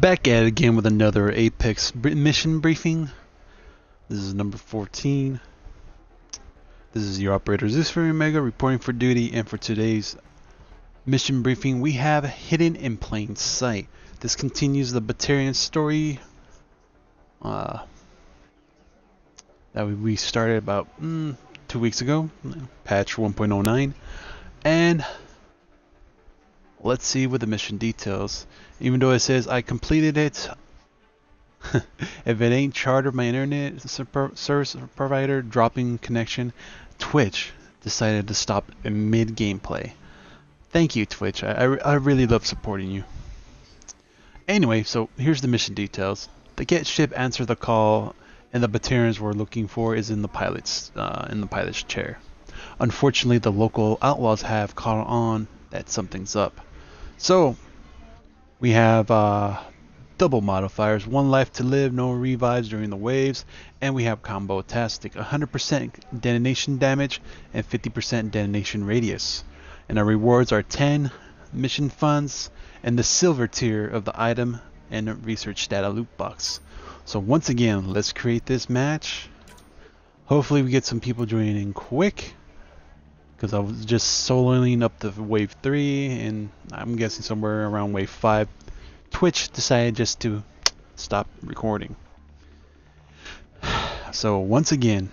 Back at it again with another Apex mission briefing. This is number 14. This is your operator ZeusFury Omega reporting for duty, and for today's mission briefing, we have Hidden in Plain Sight. This continues the Batarian story uh, that we- we started about mm, two weeks ago, patch 1.09, and let's see what the mission details. Even though it says I completed it, if it ain't chartered my internet service provider dropping connection, Twitch decided to stop mid gameplay. Thank you, Twitch. I, I, I really love supporting you. Anyway, so here's the mission details. The Kett ship answered the call, and the Batarians we're looking for is in the pilot's uh, in the pilot's chair. Unfortunately, the local outlaws have caught on that something's up. So we have uh, double modifiers, one life to live, no revives during the waves, and we have combo tastic, 100% detonation damage and 50% detonation radius. And our rewards are 10 mission funds and the silver tier of the item and research data loot box. So once again, let's create this match. Hopefully we get some people joining in quick. Because I was just soloing up to wave 3 and I'm guessing somewhere around wave 5 Twitch decided just to stop recording. So once again,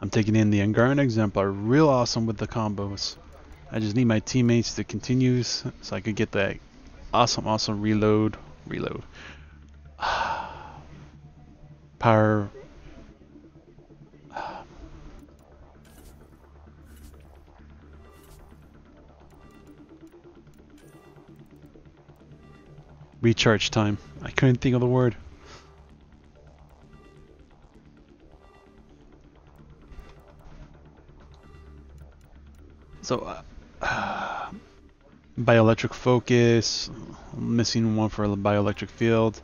I'm taking in the Angaran Exemplar, real awesome with the combos. I just need my teammates to continue so I could get that awesome, awesome reload, reload. Power. Recharge time. I couldn't think of the word. So, uh, bioelectric focus. Missing one for the bioelectric field.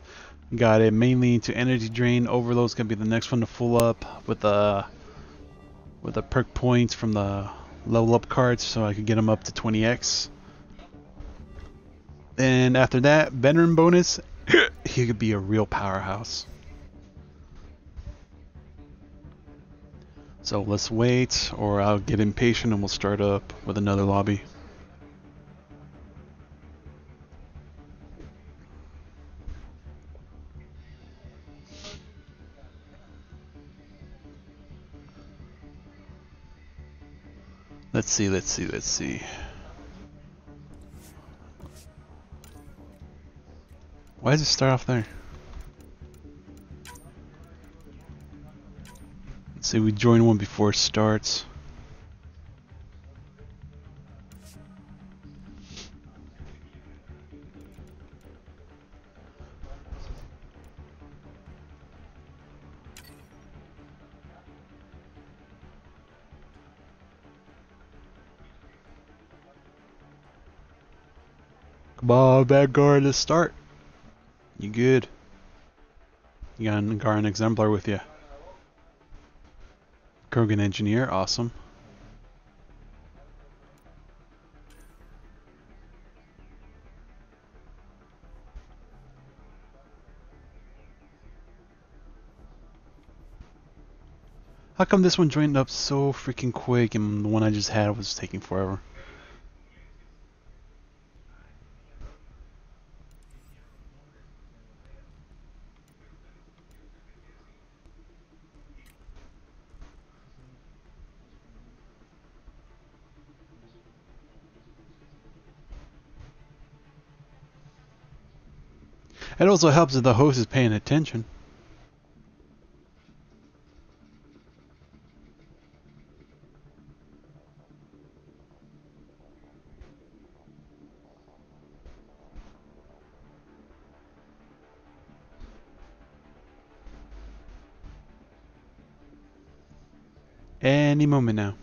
Got it mainly to energy drain. Overload's gonna be the next one to full up with the with the perk points from the level up cards, so I could get them up to 20x. And after that, veteran bonus, he could be a real powerhouse. So let's wait, or I'll get impatient and we'll start up with another lobby. Let's see, let's see, let's see. Why does it start off there? Let's see, we join one before it starts. Come on, Vanguard, let's start. You good? You got an Angaran Exemplar with you. Krogan Engineer, awesome. How come this one joined up so freaking quick and the one I just had was taking forever? It also helps if the host is paying attention. Any moment now.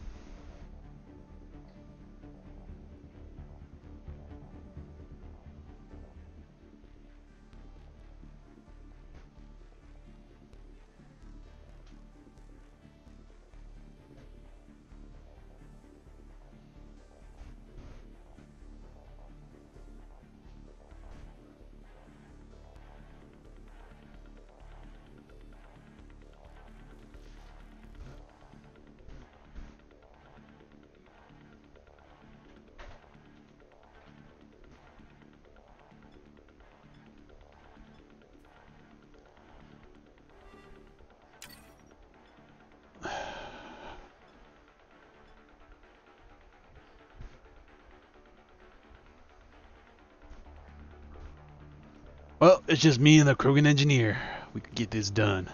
Well, it's just me and the Krogan engineer. We could get this done.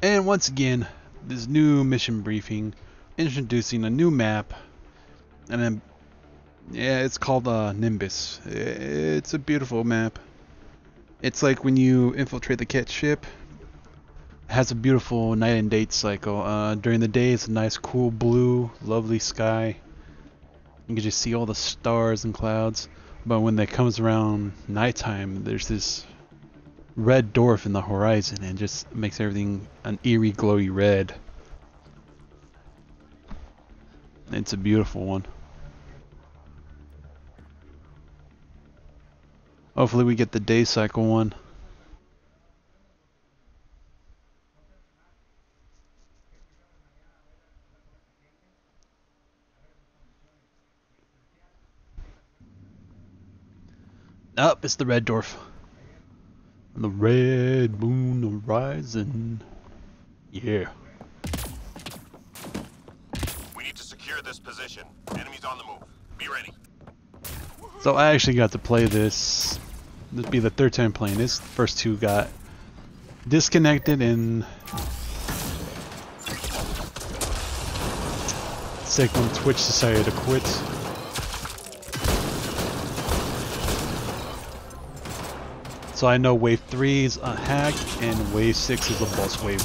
And once again, this new mission briefing introducing a new map. And then, yeah, it's called uh, Nimbus. It's a beautiful map. It's like when you infiltrate the Kett ship. It has a beautiful night and day cycle. Uh, during the day, it's a nice, cool blue, lovely sky. You can just see all the stars and clouds. But when it comes around nighttime, there's this red dwarf in the horizon and just makes everything an eerie, glowy red. It's a beautiful one. Hopefully we get the day cycle one. Up, oh, it's the red dwarf. The red moon rising. Yeah. We need to secure this position. Enemies on the move. Be ready. So I actually got to play this. This be the third time playing this. First two got disconnected and second one Twitch decided to quit. So I know wave 3 is a hack and wave 6 is a boss wave.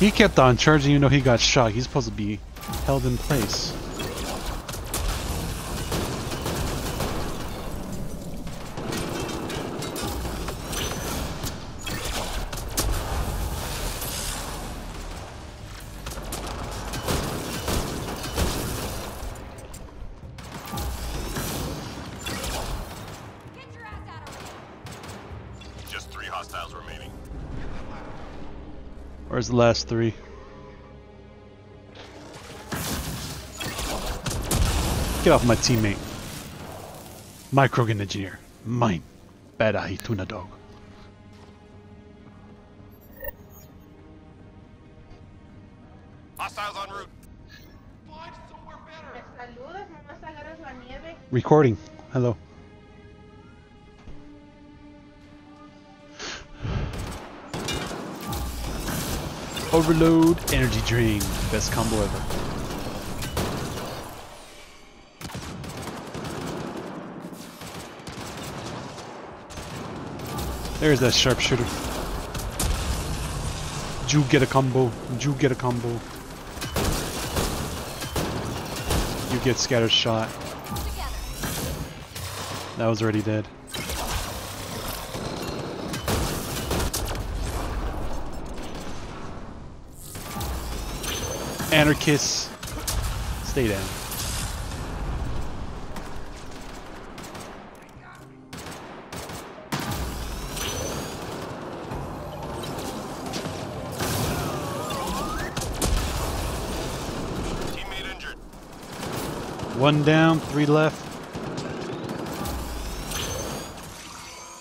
He kept on charging even though he got shot. He's supposed to be held in place. Where's the last three? Get off my teammate. My Krogan engineer. Mine. Bad eye tuna dog. Hostiles en route. Recording. Hello. Overload energy drain. Best combo ever. There's that sharpshooter. You get a combo? You get a combo? You get scatter shot. That was already dead. Anarchists, stay down. One down, three left.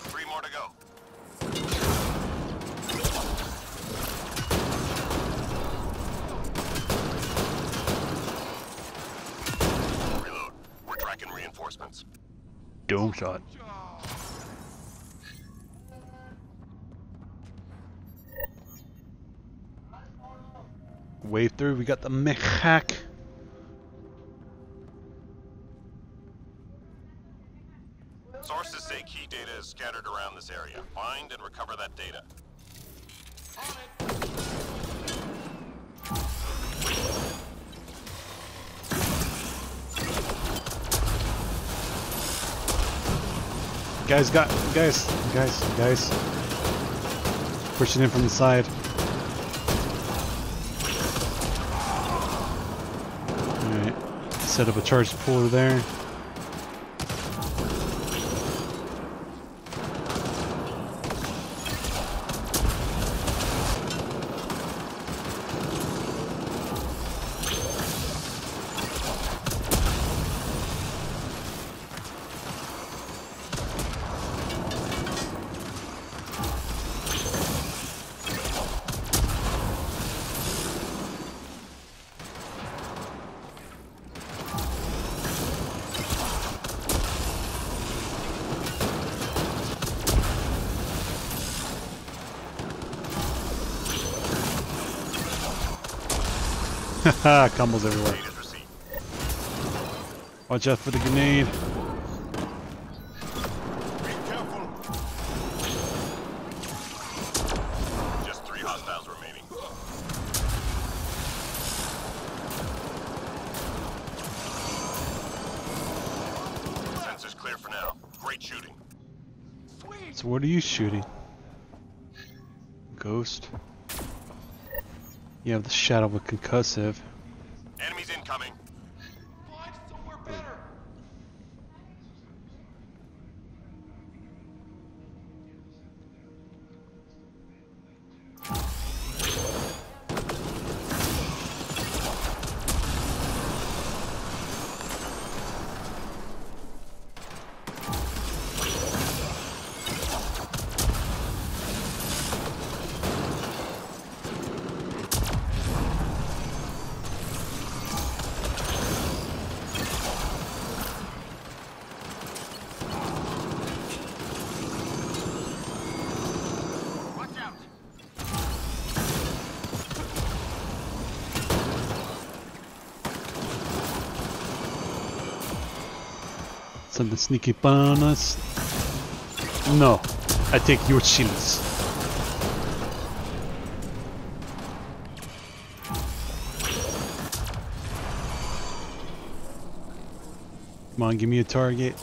Three more to go. Reload. We're tracking reinforcements. Dome shot. Wave through, we got the mech hack. Sources say key data is scattered around this area. Find and recover that data. Guys, got guys, guys, guys. Pushing in from the side. Set up a charge pooler there. Ah, ha, combos everywhere. Watch out for the grenade. Be careful. Just three hostiles remaining. Sensors clear for now. Great shooting. So what are you shooting? Ghost. You have the shadow a concussive. Enemies incoming. Find somewhere better. Watch out. Something sneaky on us. No, I take your shields. Come on, give me a target.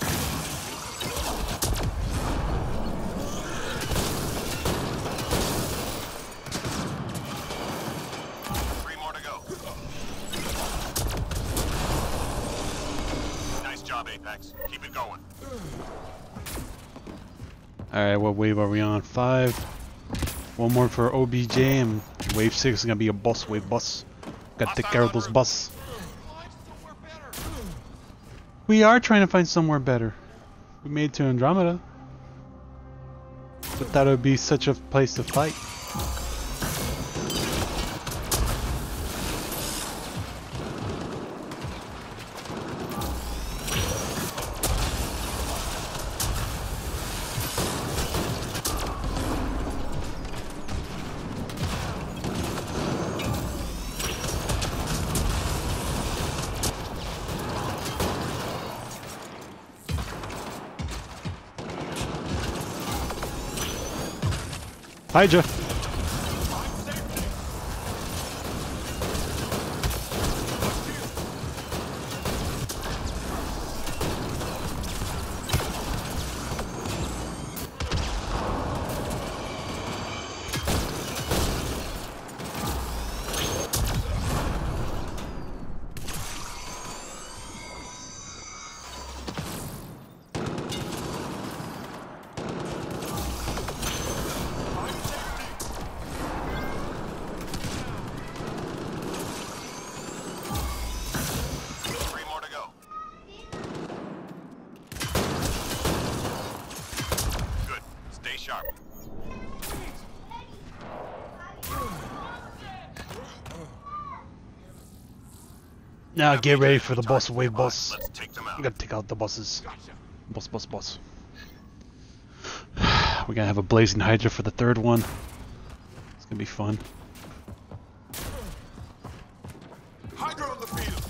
Alright, what wave are we on? Five. One more for OBJ, and wave six is gonna be a boss wave bus. Gotta take care of those better. We are trying to find somewhere better. We made it to Andromeda. But that would be such a place to fight. Hydra! Now get ready for the boss wave boss. Let's take them I'm out. gonna take out the bosses. Boss, boss, boss. We're gonna have a blazing Hydra for the third one. It's gonna be fun. Hydra on the field.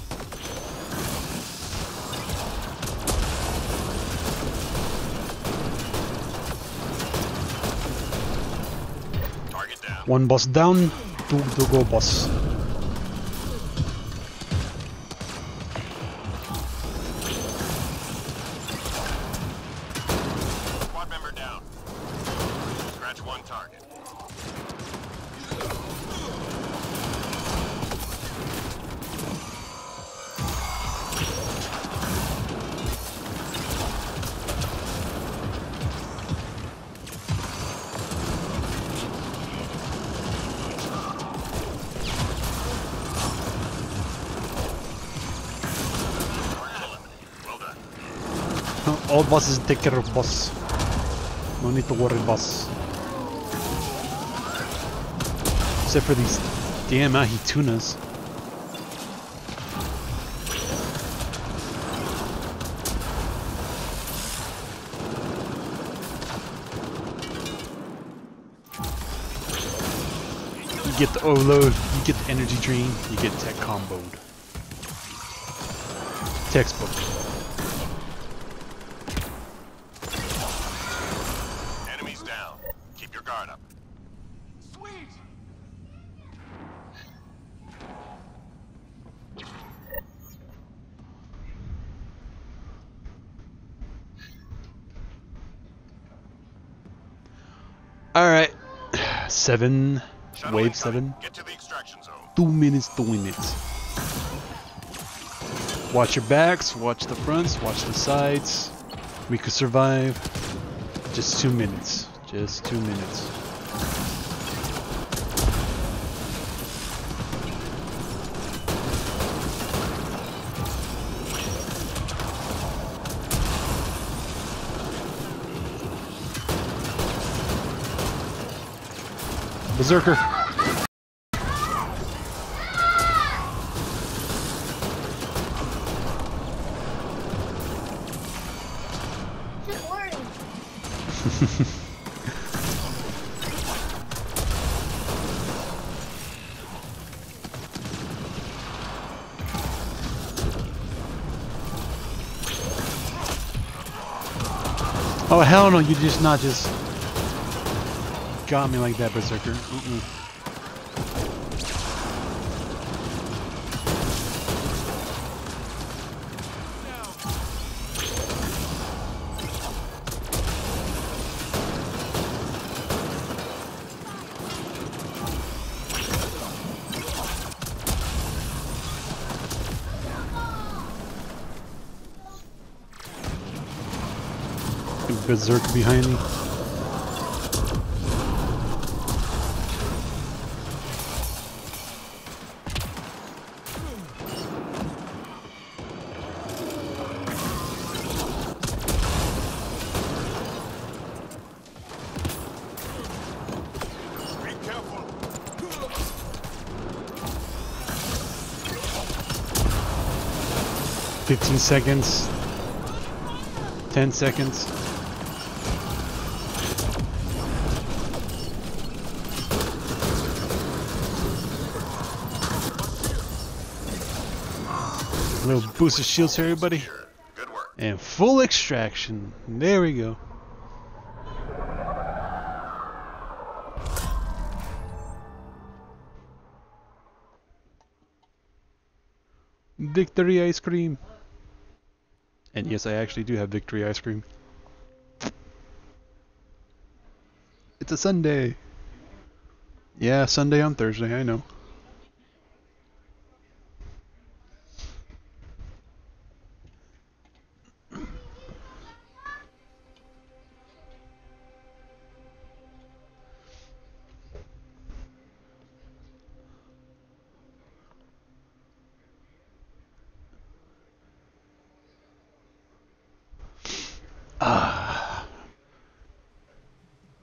Target down. One boss down, two to go boss. All bosses take care of boss. No need to worry, boss. Except for these damn ahi tunas. You get the overload, you get the energy drain, you get tech comboed. Textbook. Enemies down. Keep your guard up. Sweet! Alright. Seven. Shuttle Wave incoming. seven. Get to the extraction zone. Two minutes to win it. Watch your backs, watch the fronts, watch the sides. We could survive. Just two minutes. Just two minutes. Berserker. Oh hell no! You just not just got me like that, Berserker. Mm-mm. Berserker behind me. 15 seconds. 10 seconds. A little boost of shields here, everybody. And full extraction. There we go. Victory ice cream. And yes, I actually do have victory ice cream. It's a Sunday. Yeah, Sunday on Thursday, I know.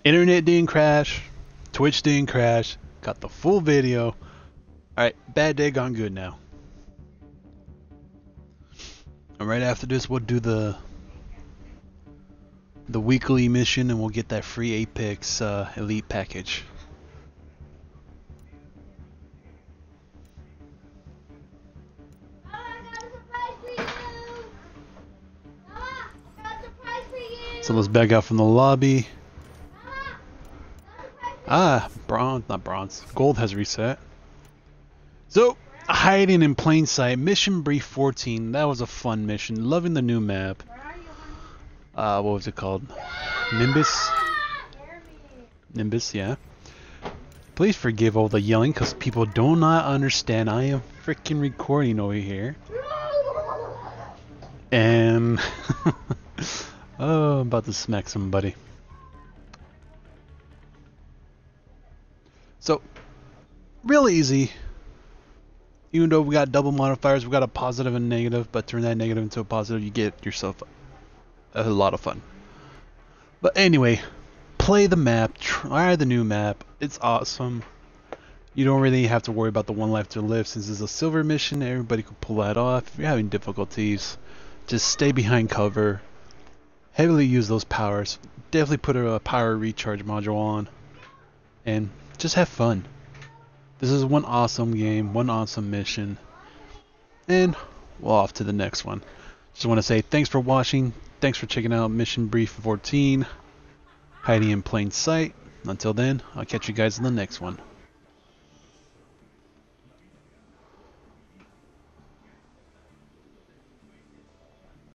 Internet didn't crash. Twitch didn't crash. Got the full video. Alright, bad day gone good now. And right after this, we'll do the the weekly mission, and we'll get that free Apex uh, Elite package. Mama, I got a surprise for you. Mama, I got a surprise for you. So let's back out from the lobby. Mama, I got a surprise for Ah, bronze, not bronze. Gold has reset. So, hiding in plain sight, mission brief 14. That was a fun mission. Loving the new map. Uh, what was it called? Nimbus? Nimbus, yeah. Please forgive all the yelling because people do not understand. I am freaking recording over here. And. oh, I'm about to smack somebody. So, real easy. Even though we got double modifiers, we got a positive and negative, but turn that negative into a positive, you get yourself a lot of fun. But anyway, play the map, try the new map. It's awesome. You don't really have to worry about the one life to live since it's a silver mission. Everybody can pull that off. If you're having difficulties, just stay behind cover. Heavily use those powers. Definitely put a power recharge module on. And just have fun. This is one awesome game, one awesome mission. And we're off to the next one. Just want to say thanks for watching. Thanks for checking out Mission Brief 14. Hiding in plain sight. Until then, I'll catch you guys in the next one.